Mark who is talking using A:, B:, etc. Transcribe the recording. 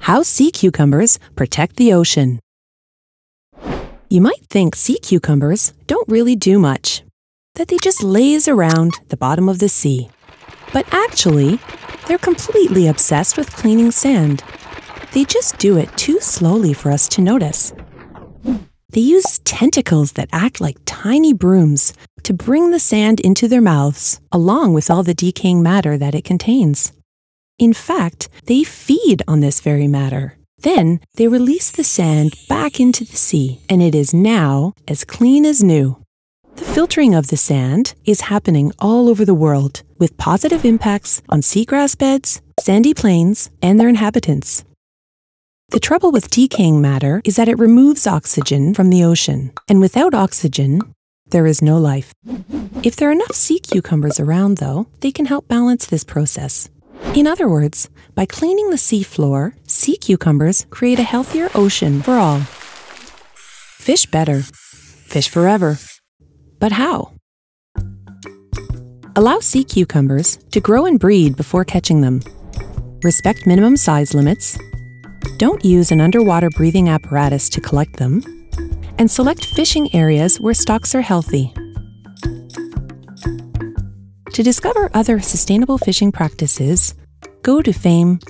A: How sea cucumbers protect the ocean. You might think sea cucumbers don't really do much, that they just laze around the bottom of the sea. But actually, they're completely obsessed with cleaning sand. They just do it too slowly for us to notice. They use tentacles that act like tiny brooms to bring the sand into their mouths, along with all the decaying matter that it contains. In fact, they feed on this very matter. Then they release the sand back into the sea, and it is now as clean as new. The filtering of the sand is happening all over the world, with positive impacts on seagrass beds, sandy plains, and their inhabitants. The trouble with decaying matter is that it removes oxygen from the ocean, and without oxygen, there is no life. If there are enough sea cucumbers around, though, they can help balance this process. In other words, by cleaning the sea floor, sea cucumbers create a healthier ocean for all. Fish better, fish forever. But how? Allow sea cucumbers to grow and breed before catching them. Respect minimum size limits don't use an underwater breathing apparatus to collect them, and select fishing areas where stocks are healthy. To discover other sustainable fishing practices, go to fame.spc.int.